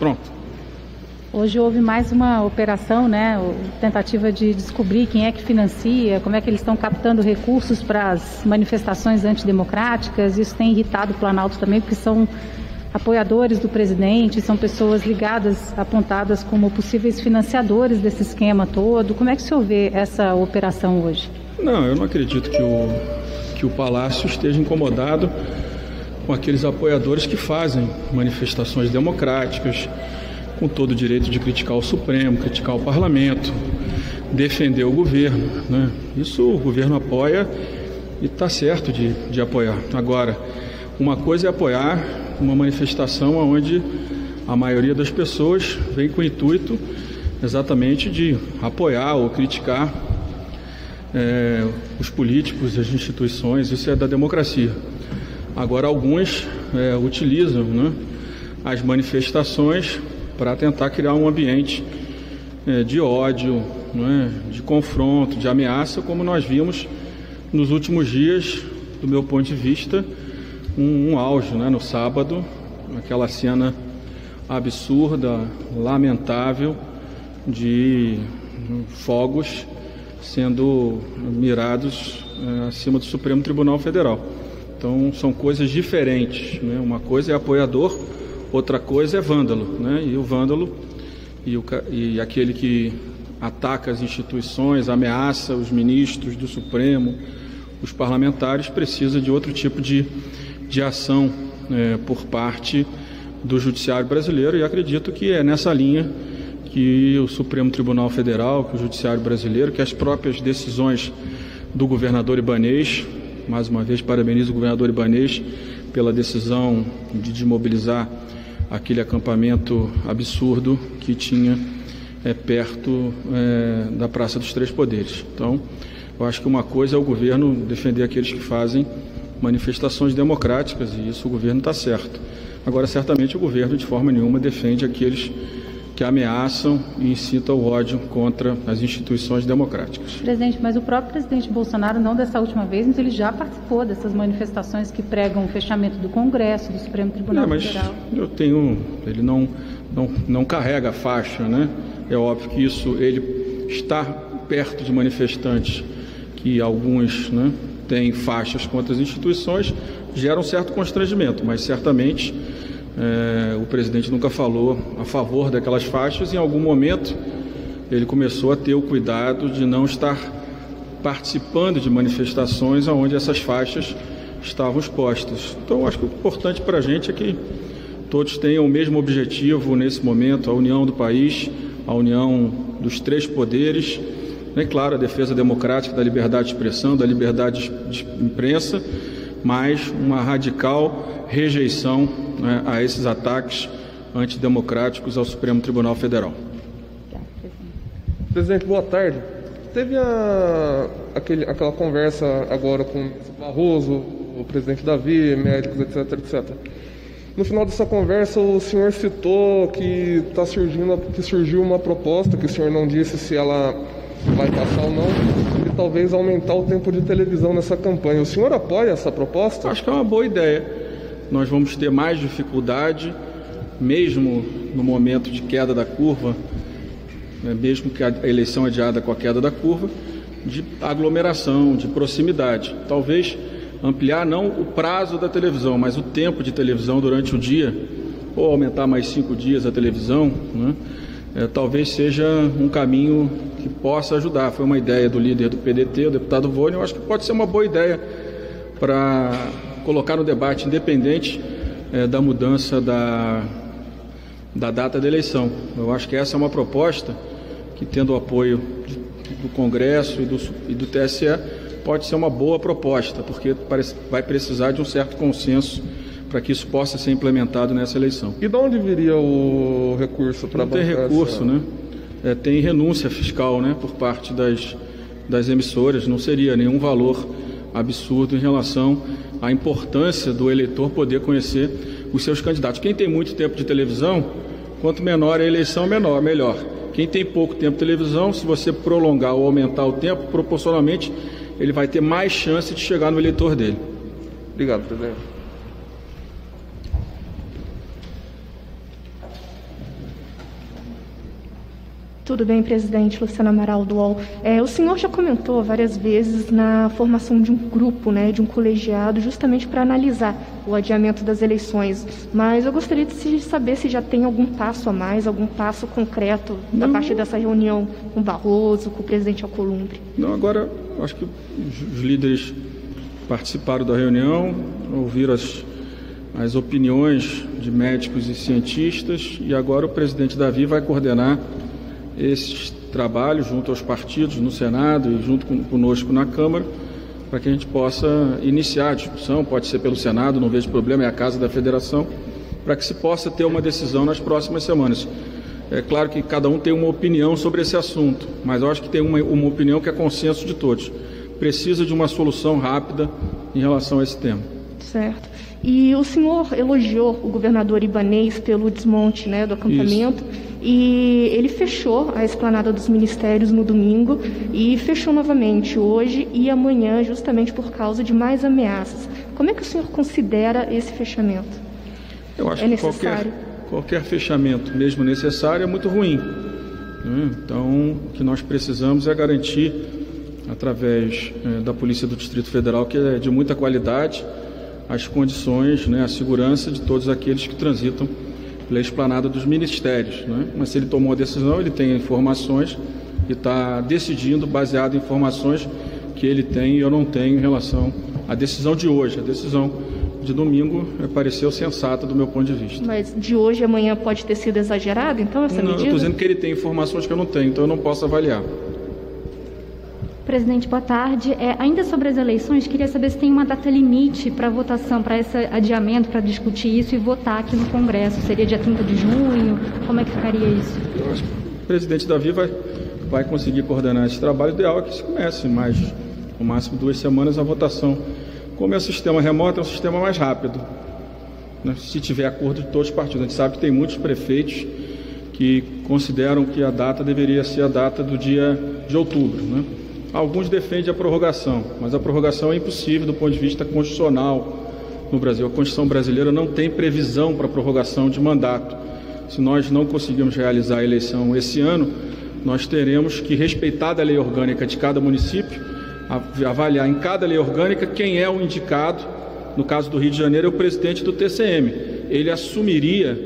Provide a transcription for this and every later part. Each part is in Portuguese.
Pronto. Hoje houve mais uma operação, né, tentativa de descobrir quem é que financia, como é que eles estão captando recursos para as manifestações antidemocráticas. Isso tem irritado o Planalto também, porque são apoiadores do presidente, são pessoas ligadas, apontadas como possíveis financiadores desse esquema todo. Como é que o senhor vê essa operação hoje? Não, eu não acredito que o, que o Palácio esteja incomodado com aqueles apoiadores que fazem manifestações democráticas, com todo o direito de criticar o Supremo, criticar o Parlamento, defender o governo. Né? Isso o governo apoia e está certo de, de apoiar. Agora, uma coisa é apoiar uma manifestação onde a maioria das pessoas vem com o intuito exatamente de apoiar ou criticar é, os políticos, as instituições, isso é da democracia. Agora, alguns é, utilizam né, as manifestações para tentar criar um ambiente é, de ódio, é, de confronto, de ameaça, como nós vimos nos últimos dias, do meu ponto de vista, um, um auge né, no sábado, aquela cena absurda, lamentável de fogos sendo mirados é, acima do Supremo Tribunal Federal. Então são coisas diferentes. Né? Uma coisa é apoiador, Outra coisa é vândalo, né? E o vândalo e, o, e aquele que ataca as instituições, ameaça os ministros do Supremo, os parlamentares, precisa de outro tipo de, de ação é, por parte do Judiciário brasileiro e acredito que é nessa linha que o Supremo Tribunal Federal, que o Judiciário brasileiro, que as próprias decisões do governador Ibanês, mais uma vez parabenizo o governador Ibanês pela decisão de desmobilizar aquele acampamento absurdo que tinha é, perto é, da Praça dos Três Poderes. Então, eu acho que uma coisa é o governo defender aqueles que fazem manifestações democráticas e isso o governo está certo. Agora, certamente o governo de forma nenhuma defende aqueles que ameaçam e incitam o ódio contra as instituições democráticas. Presidente, mas o próprio presidente Bolsonaro, não dessa última vez, mas ele já participou dessas manifestações que pregam o fechamento do Congresso, do Supremo Tribunal não, mas Federal. Eu tenho. Ele não, não, não carrega a faixa, né? É óbvio que isso, ele estar perto de manifestantes que alguns né, têm faixas contra as instituições gera um certo constrangimento, mas certamente é, o presidente nunca falou a favor daquelas faixas. Em algum momento, ele começou a ter o cuidado de não estar participando de manifestações onde essas faixas estavam expostas. Então, acho que o importante para a gente é que todos tenham o mesmo objetivo nesse momento: a união do país, a união dos três poderes. É claro, a defesa democrática da liberdade de expressão, da liberdade de imprensa, mas uma radical rejeição né, a esses ataques antidemocráticos ao Supremo Tribunal Federal. Presidente, boa tarde. Teve a, aquele, aquela conversa agora com o Barroso, o presidente Davi, médicos, etc, etc. No final dessa conversa, o senhor citou que está surgindo, que surgiu uma proposta, que o senhor não disse se ela vai passar ou não, e talvez aumentar o tempo de televisão nessa campanha. O senhor apoia essa proposta? Acho que é uma boa ideia nós vamos ter mais dificuldade, mesmo no momento de queda da curva, né, mesmo que a eleição adiada com a queda da curva, de aglomeração, de proximidade. Talvez ampliar não o prazo da televisão, mas o tempo de televisão durante o dia, ou aumentar mais cinco dias a televisão, né, é, talvez seja um caminho que possa ajudar. Foi uma ideia do líder do PDT, o deputado Vônio, eu acho que pode ser uma boa ideia para colocar no debate, independente é, da mudança da, da data da eleição. Eu acho que essa é uma proposta que, tendo o apoio do Congresso e do, e do TSE, pode ser uma boa proposta, porque vai precisar de um certo consenso para que isso possa ser implementado nessa eleição. E de onde viria o recurso para Não tem recurso, essa... né? É, tem renúncia fiscal, né, por parte das, das emissoras. Não seria nenhum valor absurdo em relação à importância do eleitor poder conhecer os seus candidatos. Quem tem muito tempo de televisão, quanto menor a eleição, menor, melhor. Quem tem pouco tempo de televisão, se você prolongar ou aumentar o tempo, proporcionalmente, ele vai ter mais chance de chegar no eleitor dele. Obrigado, presidente. Tudo bem, presidente Luciana Amaral do UOL. É, o senhor já comentou várias vezes na formação de um grupo, né, de um colegiado, justamente para analisar o adiamento das eleições. Mas eu gostaria de saber se já tem algum passo a mais, algum passo concreto Não. a partir dessa reunião com Barroso, com o presidente Alcolumbre. Não, agora acho que os líderes participaram da reunião, ouviram as, as opiniões de médicos e cientistas e agora o presidente Davi vai coordenar esses trabalhos junto aos partidos no Senado e junto com, conosco na Câmara, para que a gente possa iniciar a discussão, pode ser pelo Senado, não vejo problema, é a Casa da Federação, para que se possa ter uma decisão nas próximas semanas. É claro que cada um tem uma opinião sobre esse assunto, mas eu acho que tem uma, uma opinião que é consenso de todos. Precisa de uma solução rápida em relação a esse tema. Certo. E o senhor elogiou o governador Ibanês pelo desmonte né, do acampamento. Isso. E ele fechou a esplanada dos ministérios no domingo e fechou novamente hoje e amanhã, justamente por causa de mais ameaças. Como é que o senhor considera esse fechamento? Eu acho é que qualquer, qualquer fechamento, mesmo necessário, é muito ruim. Né? Então, o que nós precisamos é garantir, através é, da Polícia do Distrito Federal, que é de muita qualidade, as condições, né, a segurança de todos aqueles que transitam pela esplanada dos ministérios. Né? Mas se ele tomou a decisão, ele tem informações e está decidindo baseado em informações que ele tem e eu não tenho em relação à decisão de hoje. A decisão de domingo pareceu sensata do meu ponto de vista. Mas de hoje amanhã pode ter sido exagerado, então, essa não, medida? Eu estou dizendo que ele tem informações que eu não tenho, então eu não posso avaliar. Presidente, boa tarde. É, ainda sobre as eleições, queria saber se tem uma data limite para votação, para esse adiamento, para discutir isso e votar aqui no Congresso. Seria dia 30 de junho? Como é que ficaria isso? Eu acho que o presidente Davi vai, vai conseguir coordenar esse trabalho. O ideal é que se comece mais, no máximo duas semanas, a votação. Como é o sistema remoto, é um sistema mais rápido. Né? Se tiver acordo de todos os partidos. A gente sabe que tem muitos prefeitos que consideram que a data deveria ser a data do dia de outubro. Né? Alguns defendem a prorrogação, mas a prorrogação é impossível do ponto de vista constitucional no Brasil. A Constituição brasileira não tem previsão para prorrogação de mandato. Se nós não conseguirmos realizar a eleição esse ano, nós teremos que, respeitada a lei orgânica de cada município, avaliar em cada lei orgânica quem é o indicado. No caso do Rio de Janeiro, é o presidente do TCM. Ele assumiria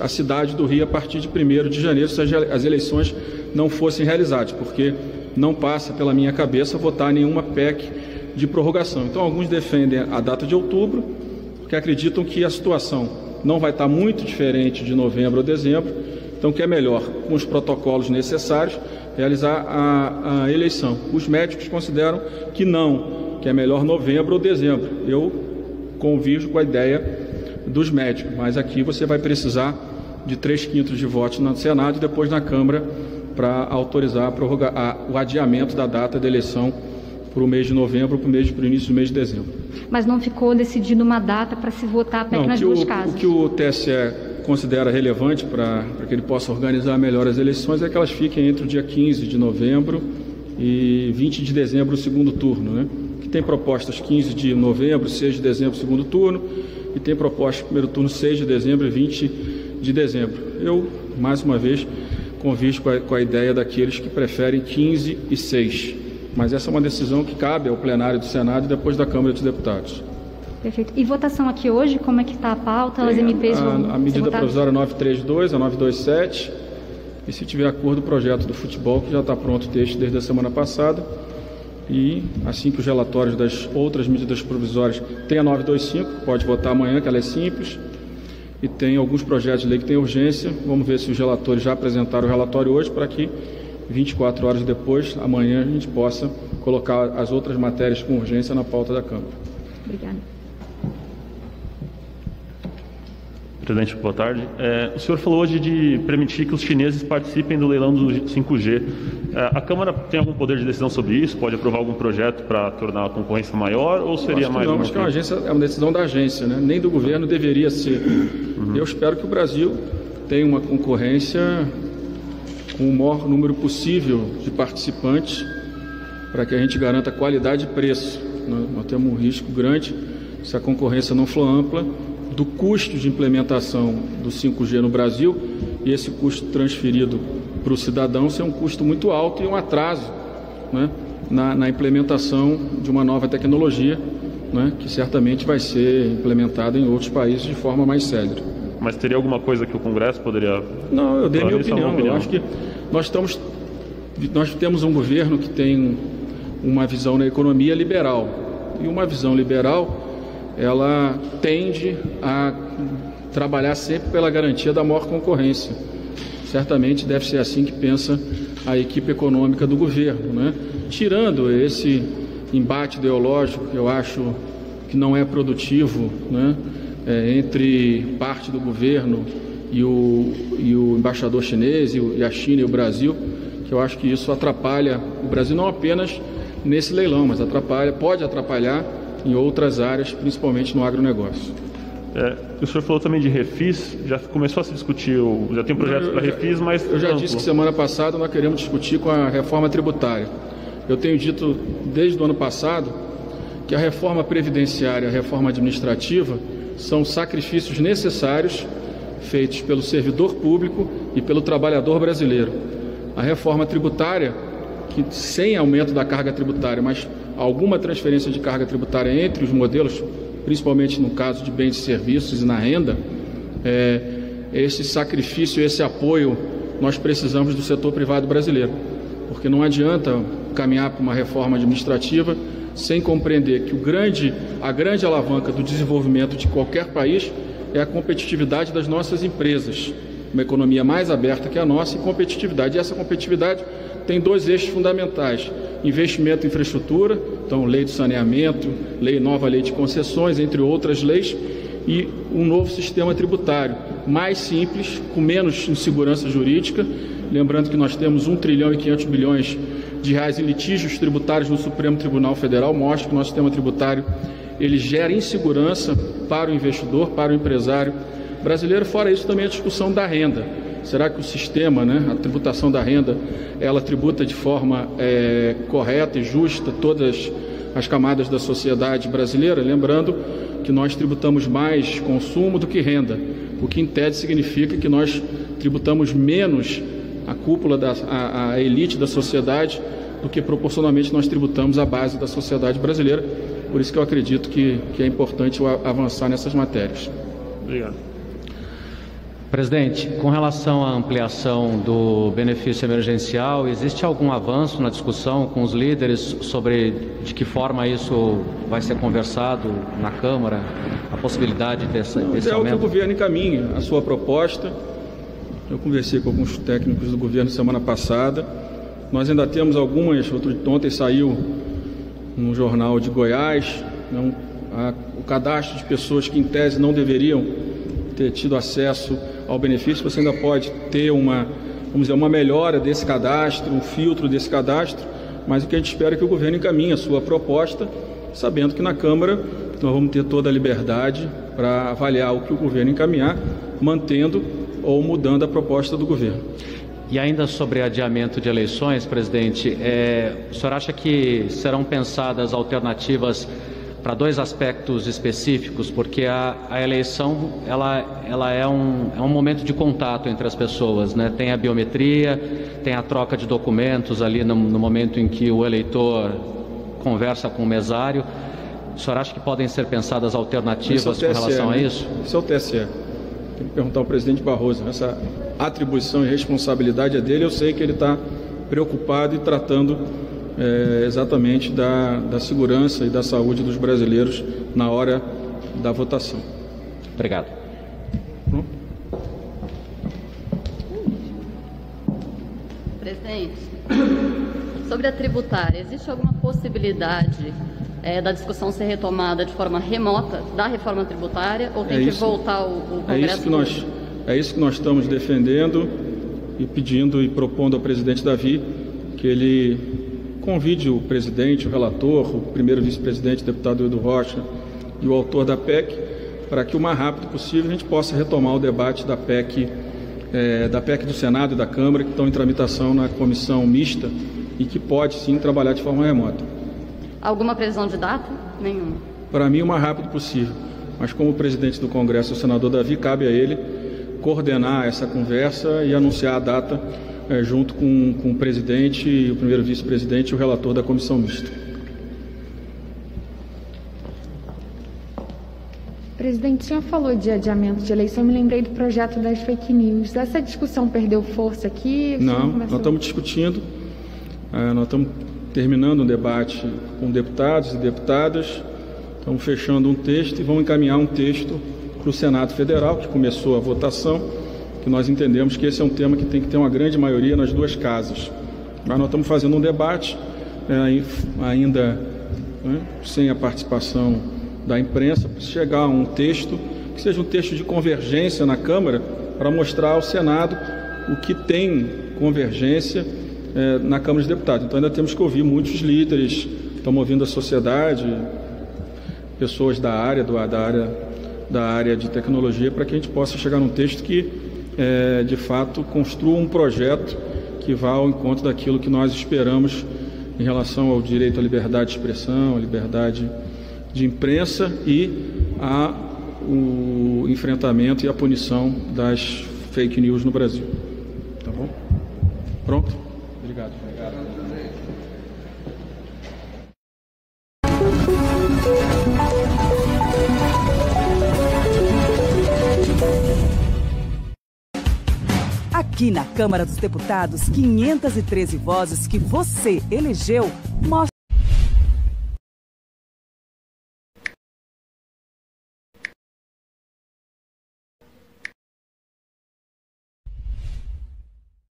a cidade do Rio a partir de 1 de janeiro se as eleições não fossem realizadas, porque não passa pela minha cabeça votar nenhuma PEC de prorrogação. Então, alguns defendem a data de outubro, porque acreditam que a situação não vai estar muito diferente de novembro ou dezembro, então que é melhor, com os protocolos necessários, realizar a, a eleição. Os médicos consideram que não, que é melhor novembro ou dezembro. Eu convivo com a ideia dos médicos, mas aqui você vai precisar de três quintos de votos no Senado e depois na Câmara para autorizar a prorroga, a, o adiamento da data da eleição para o mês de novembro, para o, mês, para o início do mês de dezembro. Mas não ficou decidido uma data para se votar a PEC não, nas duas o, casas? O que o TSE considera relevante para, para que ele possa organizar melhor as eleições é que elas fiquem entre o dia 15 de novembro e 20 de dezembro, o segundo turno. Né? Que tem propostas 15 de novembro, 6 de dezembro, segundo turno, e tem propostas primeiro turno 6 de dezembro e 20 de dezembro. Eu, mais uma vez, convive com a, com a ideia daqueles que preferem 15 e 6. Mas essa é uma decisão que cabe ao plenário do Senado e depois da Câmara dos Deputados. Perfeito. E votação aqui hoje, como é que está a pauta? As MPs a, vão a, a medida provisória 932, a 927, e se tiver acordo, o projeto do futebol, que já está pronto o texto desde a semana passada. E assim que os relatórios das outras medidas provisórias tem a 925, pode votar amanhã, que ela é simples e tem alguns projetos de lei que têm urgência. Vamos ver se os relatores já apresentaram o relatório hoje para que 24 horas depois, amanhã, a gente possa colocar as outras matérias com urgência na pauta da Câmara. Obrigada. Presidente, boa tarde. É, o senhor falou hoje de permitir que os chineses participem do leilão do 5G. É, a Câmara tem algum poder de decisão sobre isso? Pode aprovar algum projeto para tornar a concorrência maior ou seria mais não, acho que é uma, agência, é uma decisão da agência, né? nem do governo deveria ser. Uhum. Eu espero que o Brasil tenha uma concorrência com o maior número possível de participantes para que a gente garanta qualidade e preço. Né? Nós temos um risco grande se a concorrência não for ampla do custo de implementação do 5G no Brasil e esse custo transferido para o cidadão ser um custo muito alto e um atraso né, na, na, implementação de uma nova tecnologia né, que certamente vai ser implementada em outros países de forma mais célere. Mas teria alguma coisa que o Congresso poderia. Não, eu dei minha opinião. opinião. Eu acho que nós estamos. Nós temos um governo que tem uma visão na economia liberal. E uma visão liberal, ela tende a trabalhar sempre pela garantia da maior concorrência. Certamente deve ser assim que pensa a equipe econômica do governo, né? Tirando esse embate ideológico que eu acho que não é produtivo, né? É, entre parte do governo e o, e o embaixador chinês e, o, e a China e o Brasil, que eu acho que isso atrapalha o Brasil não apenas nesse leilão, mas atrapalha, pode atrapalhar em outras áreas, principalmente no agronegócio. É, o senhor falou também de refis, já começou a se discutir, já tem projetos para refis, mas. Eu já disse que semana passada nós queremos discutir com a reforma tributária. Eu tenho dito desde o ano passado que a reforma previdenciária e a reforma administrativa são sacrifícios necessários feitos pelo servidor público e pelo trabalhador brasileiro. A reforma tributária, que sem aumento da carga tributária, mas alguma transferência de carga tributária entre os modelos principalmente no caso de bens e serviços e na renda, é, esse sacrifício, esse apoio, nós precisamos do setor privado brasileiro. Porque não adianta caminhar para uma reforma administrativa sem compreender que o grande, a grande alavanca do desenvolvimento de qualquer país é a competitividade das nossas empresas. Uma economia mais aberta que a nossa e competitividade. E essa competitividade tem dois eixos fundamentais: investimento em infraestrutura, então lei do saneamento, lei nova lei de concessões, entre outras leis, e um novo sistema tributário mais simples, com menos insegurança jurídica. Lembrando que nós temos 1 trilhão e 500 bilhões de reais em litígios tributários no Supremo Tribunal Federal, mostra que o nosso sistema tributário ele gera insegurança para o investidor, para o empresário brasileiro. Fora isso, também a discussão da renda. Será que o sistema, né, a tributação da renda, ela tributa de forma é, correta e justa todas as camadas da sociedade brasileira? Lembrando que nós tributamos mais consumo do que renda, o que em tese significa que nós tributamos menos a cúpula, da, a, a elite da sociedade do que proporcionalmente nós tributamos a base da sociedade brasileira. Por isso que eu acredito que, que é importante avançar nessas matérias. Obrigado. Presidente, com relação à ampliação do benefício emergencial, existe algum avanço na discussão com os líderes sobre de que forma isso vai ser conversado na Câmara, a possibilidade dessa, Não, desse é aumento? o que o governo encaminha a sua proposta. Eu conversei com alguns técnicos do governo semana passada. Nós ainda temos algumas, outro, ontem saiu no jornal de Goiás, não, a, o cadastro de pessoas que em tese não deveriam ter tido acesso ao benefício, você ainda pode ter uma, vamos dizer, uma melhora desse cadastro, um filtro desse cadastro, mas o que a gente espera é que o governo encaminhe a sua proposta, sabendo que na Câmara nós vamos ter toda a liberdade para avaliar o que o governo encaminhar, mantendo ou mudando a proposta do governo. E ainda sobre adiamento de eleições, presidente, é, o senhor acha que serão pensadas alternativas para dois aspectos específicos, porque a, a eleição ela, ela é, um, é um momento de contato entre as pessoas, né? Tem a biometria, tem a troca de documentos ali no, no momento em que o eleitor conversa com o mesário. O senhor acha que podem ser pensadas alternativas é TSE, com relação né? a isso? Isso é o TSE. Tem que perguntar ao presidente Barroso. Essa atribuição e responsabilidade é dele. Eu sei que ele está preocupado e tratando é, exatamente da, da segurança e da saúde dos brasileiros na hora da votação. Obrigado. Presidente, sobre a tributária, existe alguma possibilidade é, da discussão ser retomada de forma remota da reforma tributária ou tem é que isso, voltar o, o Congresso? É isso, que nós, é isso que nós estamos defendendo e pedindo e propondo ao presidente Davi que ele convide o presidente, o relator, o primeiro vice-presidente, deputado Edu Rocha e o autor da PEC, para que o mais rápido possível a gente possa retomar o debate da PEC, é, da PEC do Senado e da Câmara, que estão em tramitação na comissão mista e que pode sim trabalhar de forma remota. Alguma previsão de data? Nenhuma. Para mim, o mais rápido possível. Mas como presidente do Congresso, o senador Davi, cabe a ele coordenar essa conversa e anunciar a data é, junto com, com o presidente, o primeiro vice-presidente e o relator da comissão mista. Presidente, o senhor falou de adiamento de eleição, me lembrei do projeto das fake news. Essa discussão perdeu força aqui? Não, nós estamos discutindo, é, nós estamos terminando um debate com deputados e deputadas, estamos fechando um texto e vamos encaminhar um texto para o Senado Federal, que começou a votação, que nós entendemos que esse é um tema que tem que ter uma grande maioria nas duas casas. Mas nós estamos fazendo um debate, é, ainda né, sem a participação da imprensa para chegar a um texto que seja um texto de convergência na Câmara para mostrar ao Senado o que tem convergência é, na Câmara dos Deputados. Então ainda temos que ouvir muitos líderes, estamos ouvindo a sociedade, pessoas da área, do, da área, da área de tecnologia, para que a gente possa chegar num texto que é, de fato construa um projeto que vá ao encontro daquilo que nós esperamos em relação ao direito à liberdade de expressão, à liberdade de imprensa e a o enfrentamento e a punição das fake news no Brasil. Tá bom? Pronto? Obrigado. Obrigado. Aqui na Câmara dos Deputados, 513 vozes que você elegeu mostram